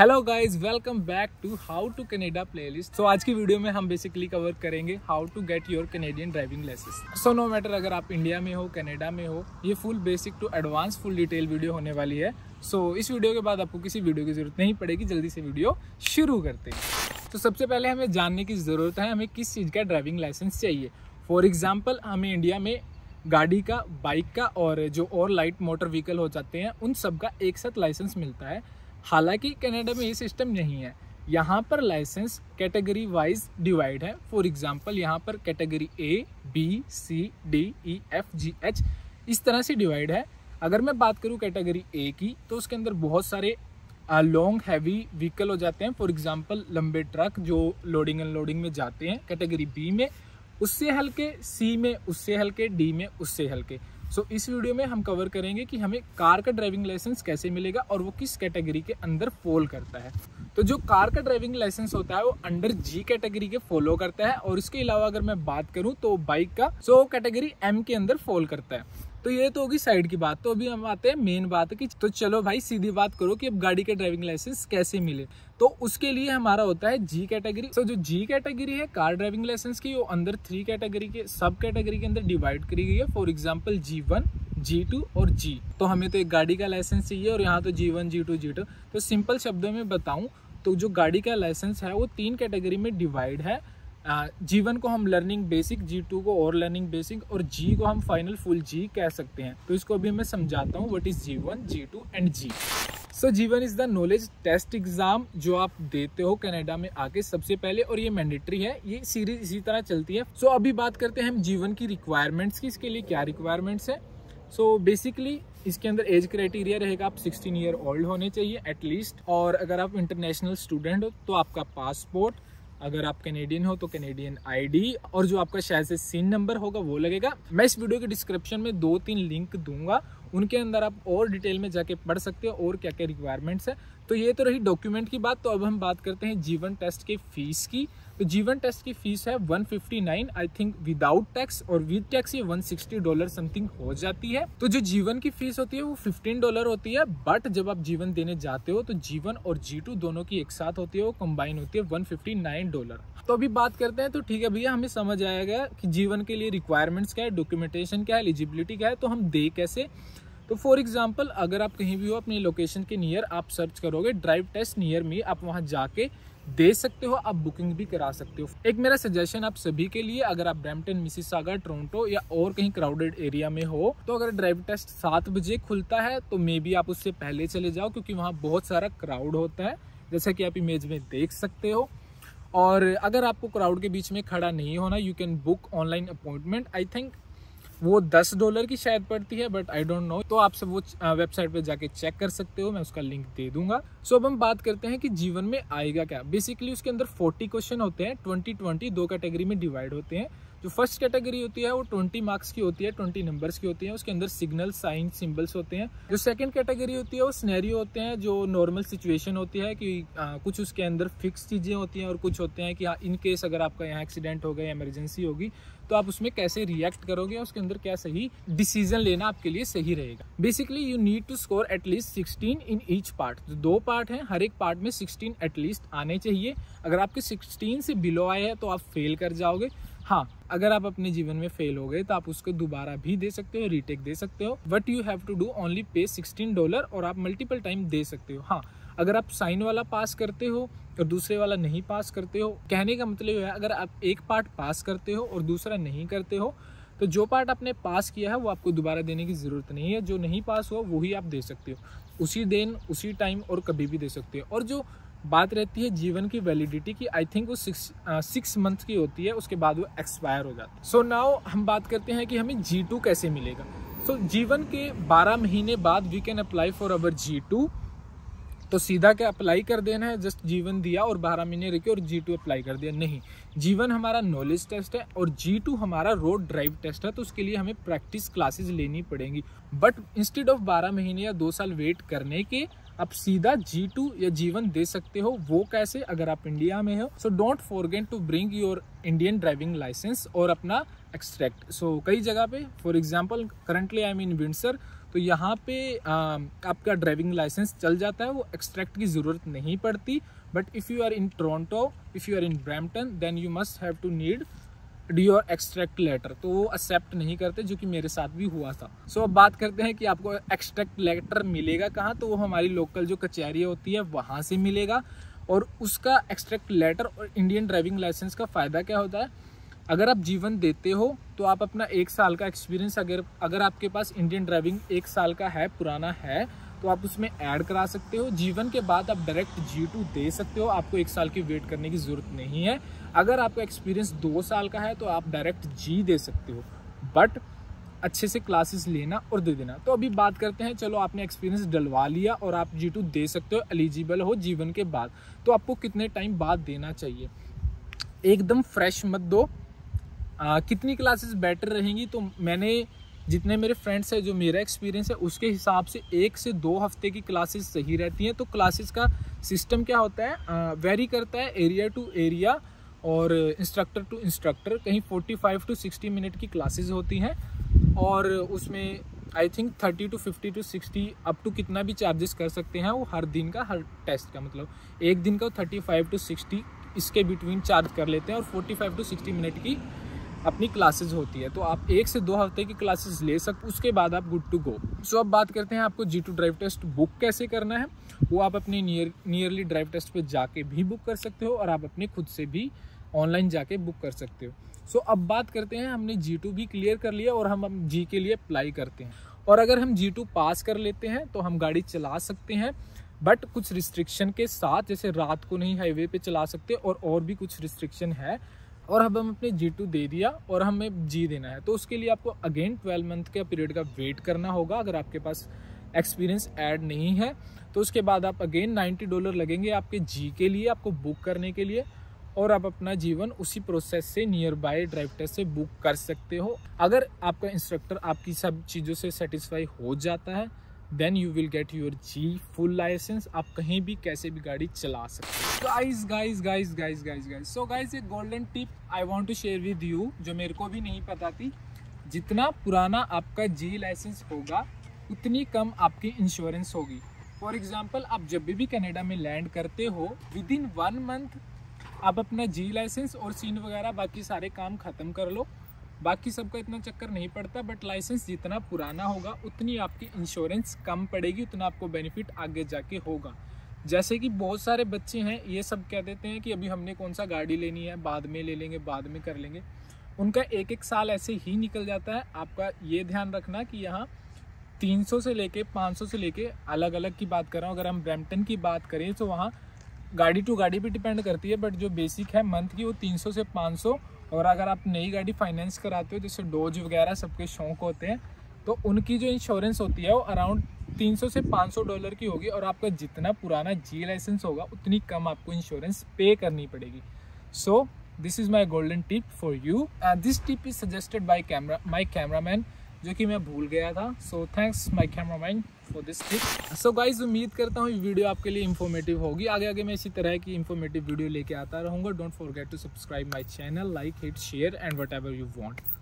Hello guys welcome back to how to Canada playlist so आज की video में हम बेसिकली कवर करेंगे how to get your Canadian driving license so no matter अगर आप India में हो कनाडा में हो ये full basic to advance full detail video होने वाली है. सो so, इस वीडियो के बाद आपको किसी वीडियो की ज़रूरत नहीं पड़ेगी जल्दी से वीडियो शुरू करते हैं. तो सबसे पहले हमें जानने की ज़रूरत है हमें किस चीज़ का ड्राइविंग लाइसेंस चाहिए. फॉर एग्ज़ाम्पल हमें इंडिया में गाड़ी का बाइक का और जो और लाइट मोटर व्हीकल हो जाते हैं उन सब का एक साथ लाइसेंस मिलता है. हालाँकि कनाडा में ये सिस्टम नहीं है। यहाँ पर लाइसेंस कैटेगरी वाइज डिवाइड है। फॉर एग्जांपल, यहाँ पर category A B C D E F G H इस तरह से डिवाइड है। अगर मैं बात करूँ कैटेगरी ए की तो उसके अंदर बहुत सारे लॉन्ग हैवी व्हीकल हो जाते हैं। फॉर एग्जांपल, लंबे ट्रक जो लोडिंग अनलोडिंग में जाते हैं कैटेगरी बी में, उससे हल्के सी में, उससे हल्के डी में, उससे हल्के। सो इस वीडियो में हम कवर करेंगे कि हमें कार का ड्राइविंग लाइसेंस कैसे मिलेगा और वो किस कैटेगरी के अंदर फॉल करता है। तो जो कार का ड्राइविंग लाइसेंस होता है, वो अंडर जी कैटेगरी के फॉलो करता है और इसके अलावा अगर मैं बात करूँ तो बाइक का सो कैटेगरी एम के अंदर फॉल करता है। तो ये तो होगी साइड की बात। तो अभी हम आते हैं मेन बात की। तो चलो भाई, सीधी बात करो कि अब गाड़ी के ड्राइविंग लाइसेंस कैसे मिले। तो उसके लिए हमारा होता है जी कैटेगरी तो जो जी कैटेगरी है कार ड्राइविंग लाइसेंस की, वो अंदर थ्री कैटेगरी के सब कैटेगरी के अंदर डिवाइड करी गई है। For example G one G two और जी तो हमें तो एक गाड़ी का लाइसेंस चाहिए और यहाँ तो G one G two G two तो सिंपल शब्दों में बताऊँ तो जो गाड़ी का लाइसेंस है, वो तीन कैटेगरी में डिवाइड है। जीवन को हम लर्निंग बेसिक जी टू को और लर्निंग बेसिक और जी को हम फाइनल फुल जी कह सकते हैं। तो इसको अभी मैं समझाता हूँ what is G one G two and G so G one is the knowledge test exam जो आप देते हो कनाडा में आके सबसे पहले और ये मैंडेटरी है ये सीरीज़ इसी तरह चलती है। सो so, अभी बात करते हैं हम जीवन की रिक्वायरमेंट्स की इसके लिए क्या रिक्वायरमेंट्स है। सो so, बेसिकली इसके अंदर एज क्राइटेरिया रहेगा आप 16 ईयर ओल्ड होने चाहिए एटलीस्ट और अगर आप इंटरनेशनल स्टूडेंट हो तो आपका पासपोर्ट अगर आप कैनेडियन हो तो कैनेडियन आईडी और जो आपका शायद से सीन नंबर होगा, वो लगेगा। मैं इस वीडियो के डिस्क्रिप्शन में दो तीन लिंक दूँगा। उनके अंदर आप और डिटेल में जाके पढ़ सकते हो, और क्या क्या रिक्वायरमेंट्स है। तो ये तो रही डॉक्यूमेंट की बात। तो अब हम बात करते हैं जीवन टेस्ट के फ़ीस की। तो जीवन टेस्ट की फ़ीस है 159 आई थिंक विदाउट टैक्स और विद टैक्स ये 160 डॉलर समथिंग हो जाती है। तो जो जीवन की फ़ीस होती है वो 15 डॉलर होती है बट जब आप जीवन देने जाते हो तो जीवन और जी दोनों की एक साथ होती है, वो कंबाइन होती है वन डॉलर। तो अभी बात करते हैं तो ठीक है भैया, हमें समझ आएगा कि जीवन के लिए रिक्वायरमेंट्स क्या है डॉक्यूमेंटेशन क्या है एलिजिबिलिटी क्या है तो हम दे कैसे? तो फॉर एग्ज़ाम्पल अगर आप कहीं भी हो अपनी लोकेशन के नियर आप सर्च करोगे ड्राइव टेस्ट नियर मी आप वहाँ जाके दे सकते हो, आप बुकिंग भी करा सकते हो। एक मेरा सजेशन आप सभी के लिए, अगर आप ब्रैम्पटन मिसिसागा टोरंटो या और कहीं क्राउडेड एरिया में हो तो अगर ड्राइव टेस्ट सात बजे खुलता है तो मे बी आप उससे पहले चले जाओ, क्योंकि वहाँ बहुत सारा क्राउड होता है, जैसा कि आप इमेज में देख सकते हो। और अगर आपको क्राउड के बीच में खड़ा नहीं होना you can book online appointment I think वो दस डॉलर की शायद पड़ती है बट आई डोंट नो तो आप सब वो वेबसाइट पे जाके चेक कर सकते हो, मैं उसका लिंक दे दूँगा। सो अब हम बात करते हैं कि जीवन में आएगा क्या। बेसिकली उसके अंदर फोर्टी क्वेश्चन होते हैं ट्वेंटी ट्वेंटी दो कैटेगरी में डिवाइड होते हैं। जो फ़र्स्ट कैटेगरी होती है वो ट्वेंटी मार्क्स की होती है ट्वेंटी नंबर्स की होती है उसके अंदर सिग्नल साइन सिंबल्स होते हैं। जो सेकंड कैटेगरी होती है वो स्नैरियो होते हैं जो नॉर्मल सिचुएशन होती है कि आ, कुछ उसके अंदर फिक्स चीज़ें होती हैं और कुछ होते हैं कि हाँ इन केस अगर आपका यहाँ एक्सीडेंट हो गया इमरजेंसी होगी तो आप उसमें कैसे रिएक्ट करोगे उसके अंदर क्या सही डिसीज़न लेना आपके लिए सही रहेगा। Basically you need to score at least sixteen in each part जो दो पार्ट हैं हर एक पार्ट में सिक्सटीन एटलीस्ट आने चाहिए। अगर आपके सिक्सटीन से बिलो आए हैं तो आप फेल कर जाओगे। हाँ अगर आप अपने जीवन में फेल हो गए तो आप उसको दोबारा भी दे सकते हो रीटेक दे सकते हो। But you have to do only pay sixteen dollar और आप मल्टीपल टाइम दे सकते हो। हाँ अगर आप साइन वाला पास करते हो और दूसरे वाला नहीं पास करते हो, कहने का मतलब है, अगर आप एक पार्ट पास करते हो और दूसरा नहीं करते हो तो जो पार्ट आपने पास किया है, वो आपको दोबारा देने की ज़रूरत नहीं है। जो नहीं पास हुआ वही आप दे सकते हो। उसी दिन, उसी टाइम और कभी भी दे सकते हो। और जो बात रहती है जीवन की वैलिडिटी की। आई थिंक वो सिक्स सिक्स मंथ की होती है उसके बाद वो एक्सपायर हो जाती है। सो so नाउ हम बात करते हैं कि हमें जी टू कैसे मिलेगा। सो so, जीवन के बारह महीने बाद we can apply for our G two तो सीधा क्या अप्लाई कर देना है? जस्ट जीवन दिया और बारह महीने रखे और जी टू अप्लाई कर दिया। नहीं जीवन हमारा नॉलेज टेस्ट है और जी टू हमारा रोड ड्राइव टेस्ट है तो उसके लिए हमें प्रैक्टिस क्लासेस लेनी पड़ेंगी। बट इंस्टेड ऑफ़ बारह महीने या दो साल वेट करने के आप सीधा जी टू या जीवन दे सकते हो वो कैसे? अगर आप इंडिया में हो so don't forget to bring your Indian driving license और अपना एक्सट्रैक्ट सो so, कई जगह पे for example currently I mean Windsor तो यहाँ पे आ, आपका ड्राइविंग लाइसेंस चल जाता है वो एक्सट्रैक्ट की ज़रूरत नहीं पड़ती but if you are in Toronto if you are in Brampton then you must have to need your extract letter तो वो एक्सेप्ट नहीं करते जो कि मेरे साथ भी हुआ था। सो so, अब बात करते हैं कि आपको एक्सट्रैक्ट लेटर मिलेगा कहाँ तो वो हमारी लोकल जो कचहरी होती है वहाँ से मिलेगा। और उसका एक्सट्रैक्ट लेटर और इंडियन ड्राइविंग लाइसेंस का फ़ायदा क्या होता है? अगर आप जीवन देते हो तो आप अपना एक साल का एक्सपीरियंस अगर अगर आपके पास इंडियन ड्राइविंग एक साल का है पुराना है तो आप उसमें ऐड करा सकते हो। जीवन के बाद आप डायरेक्ट जी टू दे सकते हो। आपको एक साल की वेट करने की ज़रूरत नहीं है। अगर आपका एक्सपीरियंस दो साल का है तो आप डायरेक्ट जी दे सकते हो। बट अच्छे से क्लासेस लेना और दे देना। तो अभी बात करते हैं चलो आपने एक्सपीरियंस डलवा लिया और आप जी टू दे सकते हो एलिजिबल हो जीवन के बाद। तो आपको कितने टाइम बाद देना चाहिए? एकदम फ्रेश मत दो। आ, कितनी क्लासेस बेटर रहेंगी? तो मैंने जितने मेरे फ्रेंड्स हैं, जो मेरा एक्सपीरियंस है, उसके हिसाब से एक से दो हफ़्ते की क्लासेस सही रहती हैं। तो क्लासेस का सिस्टम क्या होता है? वेरी करता है एरिया टू एरिया और इंस्ट्रक्टर टू इंस्ट्रक्टर कहीं 45 टू 60 मिनट की क्लासेस होती हैं और उसमें I think 30 to 50 to 60 up to कितना भी चार्जेस कर सकते हैं। वो हर दिन का, हर टेस्ट का मतलब। एक दिन का 35 टू 60 इसके बिटवीन चार्ज कर लेते हैं और 45 टू 60 मिनट की अपनी क्लासेस होती है तो आप एक से दो हफ़्ते की क्लासेस ले सकते उसके बाद आप गुड टू गो सो अब बात करते हैं आपको G two drive test book कैसे करना है वो आप अपने नियर नियरली ड्राइव टेस्ट पे जाके भी बुक कर सकते हो और आप अपने खुद से भी ऑनलाइन जाके बुक कर सकते हो. सो so, अब बात करते हैं हमने जी टू भी क्लियर कर लिया और हम जी के लिए अप्लाई करते हैं. और अगर हम जी टू पास कर लेते हैं तो हम गाड़ी चला सकते हैं बट कुछ रिस्ट्रिक्शन के साथ जैसे रात को नहीं हाईवे पे चला सकते और और भी कुछ रिस्ट्रिक्शन है और अब हम अपने जी टू दे दिया और हमें जी देना है। तो उसके लिए आपको अगेन ट्वेल्व मंथ के पीरियड का वेट करना होगा, अगर आपके पास एक्सपीरियंस ऐड नहीं है। तो उसके बाद आप अगेन नाइन्टी डॉलर लगेंगे आपके जी के लिए, आपको बुक करने के लिए और आप अपना जीवन उसी प्रोसेस से नियर बाय ड्राइव टेस्ट से बुक कर सकते हो। अगर आपका इंस्ट्रक्टर आपकी सब चीज़ों से सेटिस्फाई हो जाता है then you will get your G full license आप कहीं भी, कैसे भी गाड़ी चला सकते guys guys guys guys guys guys so guys एक golden tip I want to share with you जो मेरे को भी नहीं पता थी। जितना पुराना आपका जी लाइसेंस होगा, उतनी कम आपकी इंश्योरेंस होगी। फॉर एग्ज़ाम्पल आप जब भी कनेडा में लैंड करते हो विद इन वन मंथ आप अपना जी लाइसेंस और सीन वगैरह, बाकी सारे काम ख़त्म कर लो। बाकी सबका इतना चक्कर नहीं पड़ता बट लाइसेंस जितना पुराना होगा, उतनी आपकी इंश्योरेंस कम पड़ेगी, उतना आपको बेनिफिट आगे जाके होगा। जैसे कि बहुत सारे बच्चे हैं, ये सब कह देते हैं कि अभी हमने कौन सा गाड़ी लेनी है, बाद में ले लेंगे, बाद में कर लेंगे। उनका एक एक साल ऐसे ही निकल जाता है। आपका ये ध्यान रखना कि यहाँ 300 से लेके 500 से लेके अलग अलग की बात कर रहा हूँ। अगर हम ब्रैम्पटन की बात करें तो वहाँ गाड़ी टू गाड़ी भी डिपेंड करती है बट जो बेसिक है मंथ की वो 300 से 500 और अगर आप नई गाड़ी फाइनेंस कराते हो, जैसे डोज वगैरह सबके शौक होते हैं तो उनकी जो इंश्योरेंस होती है, वो अराउंड 300 से 500 डॉलर की होगी और आपका जितना पुराना जी लाइसेंस होगा, उतनी कम आपको इंश्योरेंस पे करनी पड़ेगी। So this is my golden tip for you this tip is suggested by camera my cameraman जो कि मैं भूल गया था। So thanks my cameraman for this tip so guys उम्मीद करता हूँ वीडियो आपके लिए इन्फॉर्मेटिव होगी। आगे आगे मैं इसी तरह की इन्फॉर्मेटिव वीडियो लेके आता रहूँगा। Don't forget to subscribe my channel like hit share and whatever you want